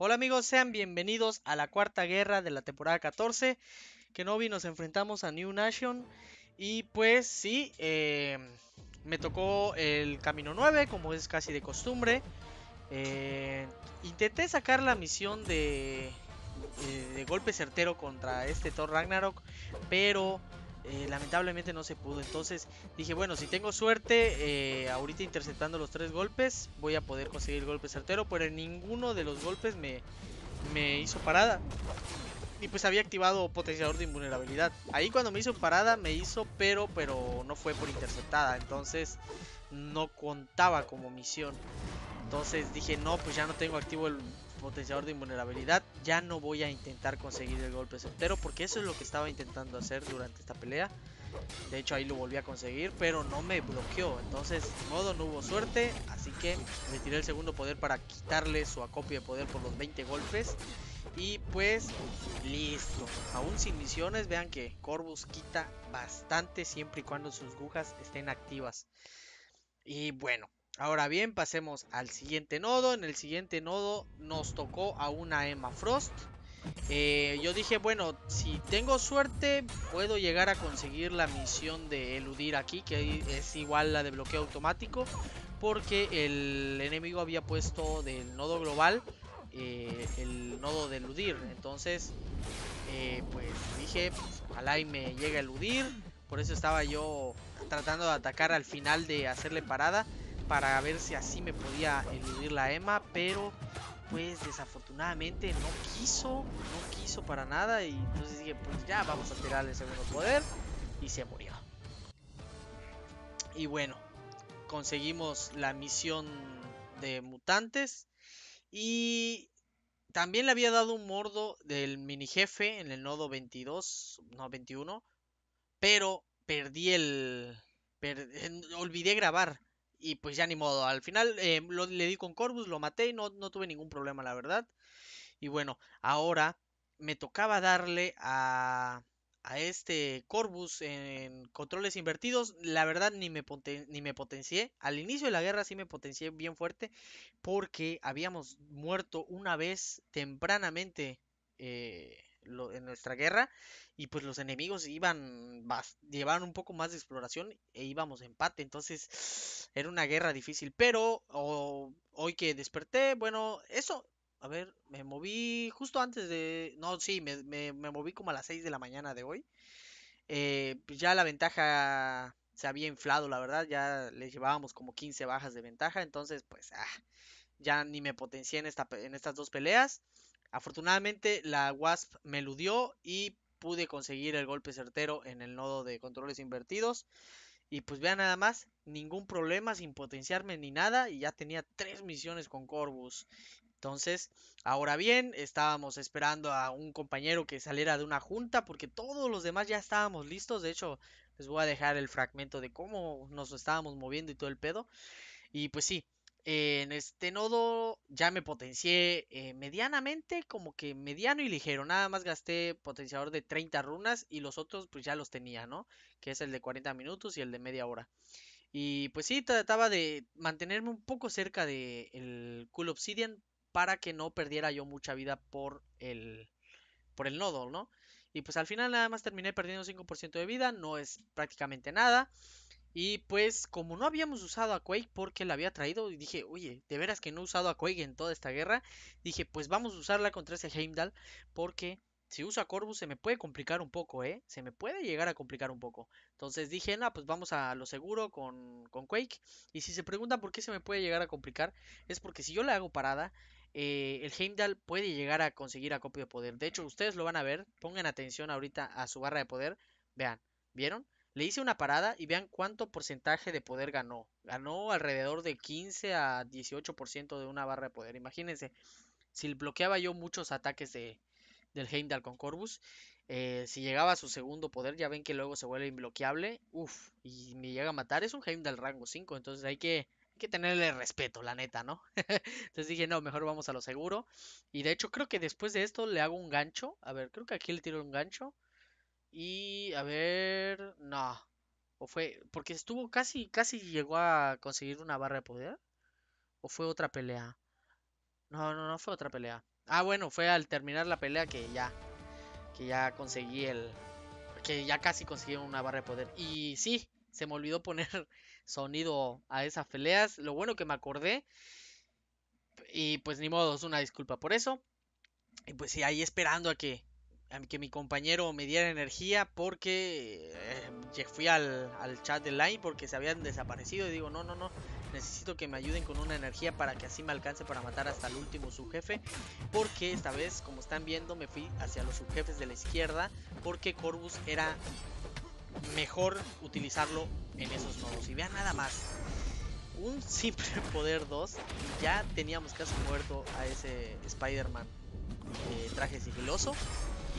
Hola amigos, sean bienvenidos a la cuarta guerra de la temporada 14. Kenobi nos enfrentamos a New Nation. Y pues sí, eh, me tocó el camino 9, como es casi de costumbre. Eh, intenté sacar la misión de, eh, de golpe certero contra este Thor Ragnarok, pero eh, lamentablemente no se pudo. Entonces dije, bueno, si tengo suerte, eh, ahorita interceptando los tres golpes, voy a poder conseguir golpe certero. Pero en ninguno de los golpes me, me hizo parada. Y pues había activado potenciador de invulnerabilidad. Ahí cuando me hizo parada, me hizo, pero, pero no fue por interceptada. Entonces no contaba como misión. Entonces dije, no, pues ya no tengo activo el potenciador de invulnerabilidad. Ya no voy a intentar conseguir el golpe certero porque eso es lo que estaba intentando hacer durante esta pelea. De hecho ahí lo volví a conseguir, pero no me bloqueó. Entonces, de modo, no hubo suerte. Así que le tiré el segundo poder para quitarle su acopio de poder por los 20 golpes. Y pues, listo. Aún sin misiones, vean que Corvus quita bastante siempre y cuando sus agujas estén activas. Y bueno, Ahora bien, pasemos al siguiente nodo. En el siguiente nodo nos tocó a una Emma Frost. Eh, yo dije, bueno, si tengo suerte, puedo llegar a conseguir la misión de eludir aquí, que es igual la de bloqueo automático, porque el enemigo había puesto del nodo global eh, el nodo de eludir. Entonces, eh, pues dije, pues, ojalá y me llegue a eludir. Por eso estaba yo tratando de atacar al final de hacerle parada para ver si así me podía eludir la Emma, pero pues desafortunadamente no quiso, no quiso para nada y entonces dije, pues ya vamos a tirarle el segundo poder y se murió. Y bueno, conseguimos la misión de mutantes y también le había dado un mordo del mini jefe en el nodo 22, no 21, pero perdí el... olvidé grabar y pues ya ni modo. Al final eh, lo, le di con Corvus, lo maté y no, no tuve ningún problema, la verdad. Y bueno, ahora me tocaba darle a, a este Corvus en controles invertidos. La verdad ni me, ni me potencié. Al inicio de la guerra sí me potencié bien fuerte porque habíamos muerto una vez tempranamente. Eh, en nuestra guerra y pues los enemigos iban llevaban un poco más de exploración e íbamos empate entonces era una guerra difícil pero hoy que desperté bueno eso a ver me moví justo antes de no sí me, me, moví como a las 6 de la mañana de hoy eh, pues ya la ventaja se había inflado la verdad ya le llevábamos como 15 bajas de ventaja entonces pues ah, ya ni me potencié en esta en estas dos peleas Afortunadamente la Wasp me eludió y pude conseguir el golpe certero en el nodo de controles invertidos. Y pues vean nada más, ningún problema sin potenciarme ni nada y ya tenía tres misiones con Corvus. Entonces, ahora bien, estábamos esperando a un compañero que saliera de una junta porque todos los demás ya estábamos listos. De hecho, les voy a dejar el fragmento de cómo nos estábamos moviendo y todo el pedo. Y pues sí, en este nodo ya me potencié eh, medianamente, como que mediano y ligero. Nada más gasté potenciador de 30 runas y los otros pues ya los tenía, ¿no? Que es el de 40 minutos y el de media hora. Y pues sí, trataba de mantenerme un poco cerca del el Cool Obsidian para que no perdiera yo mucha vida por el, por el nodo, ¿no? Y pues al final nada más terminé perdiendo 5% de vida, no es prácticamente nada. Y pues como no habíamos usado a Quake porque la había traído y dije, oye, de veras que no he usado a Quake en toda esta guerra, dije, pues vamos a usarla contra ese Heimdall porque si uso a Corvus se me puede complicar un poco, ¿eh? Se me puede llegar a complicar un poco. Entonces dije, no, pues vamos a lo seguro con, con Quake. Y si se preguntan por qué se me puede llegar a complicar, es porque si yo le hago parada, eh, el Heimdall puede llegar a conseguir acopio de poder. De hecho, ustedes lo van a ver, pongan atención ahorita a su barra de poder. Vean, ¿vieron? Le hice una parada y vean cuánto porcentaje de poder ganó. Ganó alrededor de 15 a 18% de una barra de poder. Imagínense, si bloqueaba yo muchos ataques de, del Heimdall con Corvus, eh, si llegaba a su segundo poder, ya ven que luego se vuelve imbloqueable. Uf, y me llega a matar. Es un Heimdall rango 5, entonces hay que, hay que tenerle respeto, la neta, ¿no? entonces dije, no, mejor vamos a lo seguro. Y de hecho creo que después de esto le hago un gancho. A ver, creo que aquí le tiro un gancho. Y a ver, no. O fue, porque estuvo casi, casi llegó a conseguir una barra de poder. ¿O fue otra pelea? No, no, no fue otra pelea. Ah, bueno, fue al terminar la pelea que ya, que ya conseguí el, que ya casi conseguí una barra de poder. Y sí, se me olvidó poner sonido a esas peleas. Lo bueno que me acordé. Y pues ni modo, es una disculpa por eso. Y pues sí, ahí esperando a que, que mi compañero me diera energía porque eh, fui al, al, chat de line porque se habían desaparecido y digo, no, no, no, necesito que me ayuden con una energía para que así me alcance para matar hasta el último subjefe porque esta vez, como están viendo, me fui hacia los subjefes de la izquierda porque Corvus era mejor utilizarlo en esos nodos. Y vean nada más, un simple poder 2 y ya teníamos casi muerto a ese Spider-Man eh, traje sigiloso.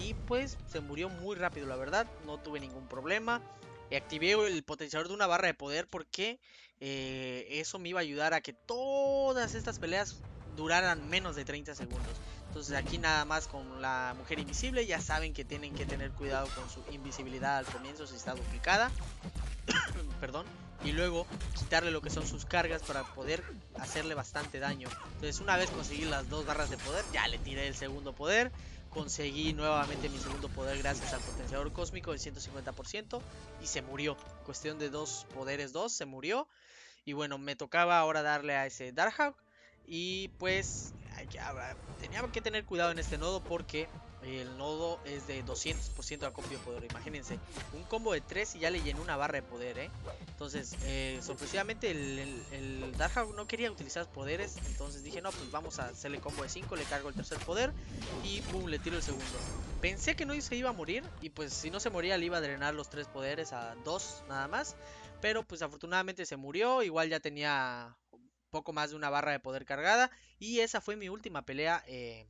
Y pues se murió muy rápido, la verdad. No tuve ningún problema. Activé el potenciador de una barra de poder porque eh, eso me iba a ayudar a que todas estas peleas duraran menos de 30 segundos. Entonces aquí nada más con la mujer invisible ya saben que tienen que tener cuidado con su invisibilidad al comienzo si está duplicada. Perdón. Y luego quitarle lo que son sus cargas para poder hacerle bastante daño. Entonces una vez conseguí las dos barras de poder, ya le tiré el segundo poder. Conseguí nuevamente mi segundo poder gracias al potenciador cósmico del 150% y se murió. Cuestión de dos poderes, dos, se murió. Y bueno, me tocaba ahora darle a ese Darkhawk. Y pues tenía que tener cuidado en este nodo porque el nodo es de 200% de acopio de poder. Imagínense, un combo de 3 y ya le llené una barra de poder, ¿eh? Entonces, eh, sorpresivamente el, el, Darkhawk no quería utilizar poderes. Entonces dije, no, pues vamos a hacerle combo de 5, le cargo el tercer poder y pum, le tiro el segundo. Pensé que no se iba a morir y pues si no se moría le iba a drenar los tres poderes a 2 nada más. Pero pues afortunadamente se murió, igual ya tenía poco más de una barra de poder cargada. Y esa fue mi última pelea eh,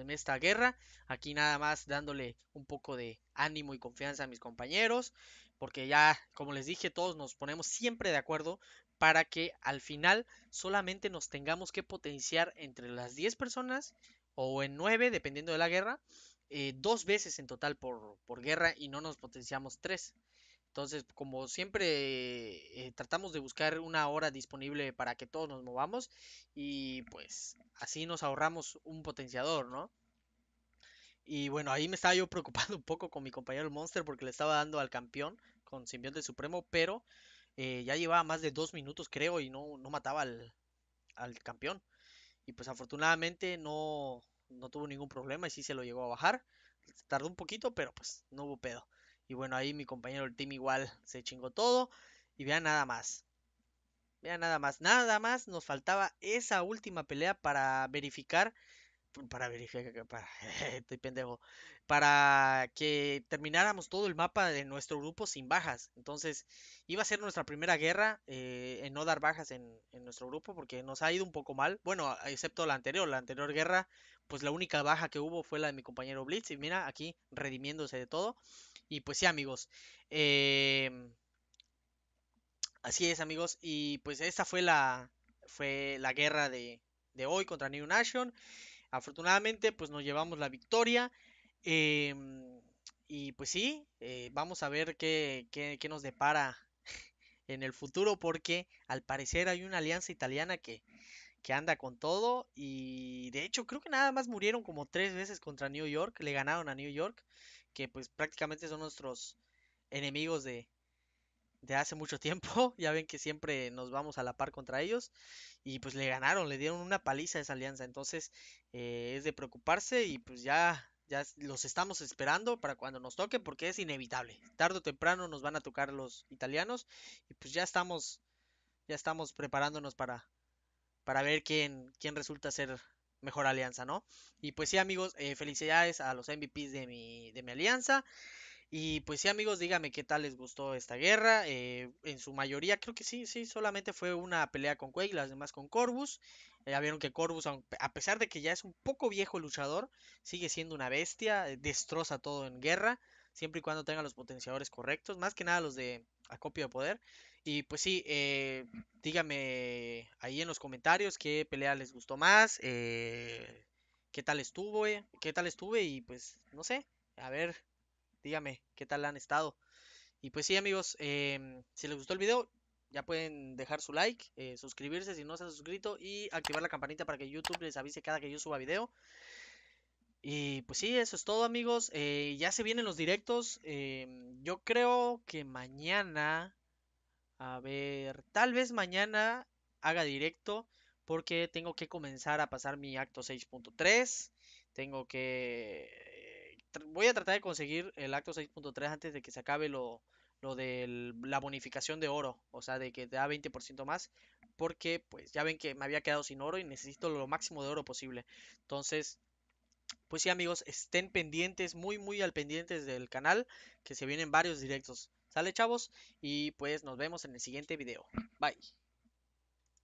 en esta guerra. Aquí nada más dándole un poco de ánimo y confianza a mis compañeros. Porque ya, como les dije, todos nos ponemos siempre de acuerdo para que al final solamente nos tengamos que potenciar entre las 10 personas o en 9, dependiendo de la guerra, eh, dos veces en total por, por guerra y no nos potenciamos tres. Entonces, como siempre, eh, tratamos de buscar una hora disponible para que todos nos movamos y pues así nos ahorramos un potenciador, ¿no? Y bueno, ahí me estaba yo preocupando un poco con mi compañero el Monster porque le estaba dando al campeón con simbionte supremo, pero eh, ya llevaba más de dos minutos creo y no, no mataba al, al campeón. Y pues afortunadamente no, no tuvo ningún problema y sí se lo llegó a bajar. Tardó un poquito, pero pues no hubo pedo. Y bueno, ahí mi compañero del team igual se chingó todo. Y vean nada más. Vean nada más. Nada más nos faltaba esa última pelea para verificar. Para verificar. Para, estoy pendejo. Para que termináramos todo el mapa de nuestro grupo sin bajas. Entonces iba a ser nuestra primera guerra eh, en no dar bajas en, en nuestro grupo. Porque nos ha ido un poco mal. Bueno, excepto la anterior. La anterior guerra. Pues la única baja que hubo fue la de mi compañero Blitz. Y mira, aquí redimiéndose de todo. Y pues sí, amigos. Em, así es, amigos. Y pues esta fue la, fue la guerra de, hoy contra New Nation. Afortunadamente, pues nos llevamos la victoria. Em, y pues sí, eh, vamos a ver qué, qué, nos depara en el futuro porque al parecer hay una alianza italiana que, que anda con todo y de hecho creo que nada más murieron como tres veces contra New York, le ganaron a New York que pues prácticamente son nuestros enemigos de, de hace mucho tiempo. Ya ven que siempre nos vamos a la par contra ellos. Y pues le ganaron, le dieron una paliza a esa alianza. Entonces eh, es de preocuparse y pues ya, ya los estamos esperando para cuando nos toque porque es inevitable. Tarde o temprano nos van a tocar los italianos. Y pues ya estamos, ya estamos preparándonos para, para ver quién, quién resulta ser mejor alianza, ¿no? Y pues sí, amigos, eh, felicidades a los MVPs de mi, de mi alianza. Y pues sí, amigos, díganme qué tal les gustó esta guerra. Eh, en su mayoría, creo que sí, sí, solamente fue una pelea con Quake, las demás con Corvus. ya vieron que Corvus, a pesar de que ya es un poco viejo luchador, sigue siendo una bestia, eh, destroza todo en guerra, siempre y cuando tenga los potenciadores correctos, más que nada los de acopio de poder. Y pues sí, eh, díganme ahí en los comentarios qué pelea les gustó más, eh, qué tal estuvo, eh, qué tal estuve y pues no sé, a ver, díganme qué tal han estado. Y pues sí amigos, em, si les gustó el video, ya pueden dejar su like, suscribirse si no se han suscrito y activar la campanita para que YouTube les avise cada que yo suba video. Y pues sí, eso es todo amigos. Eh, ya se vienen los directos. em, yo creo que mañana, a ver, tal vez mañana haga directo porque tengo que comenzar a pasar mi acto 6.3. Tengo que... tr- Voy a tratar de conseguir el acto 6.3 antes de que se acabe lo, lo de la bonificación de oro. O sea, de que te da 20% más. Porque pues ya ven que me había quedado sin oro y necesito lo máximo de oro posible. Entonces... Pues sí, amigos, estén pendientes, muy, muy al pendientes del canal, que se vienen varios directos. ¿Sale, chavos? Y pues nos vemos en el siguiente video. Bye.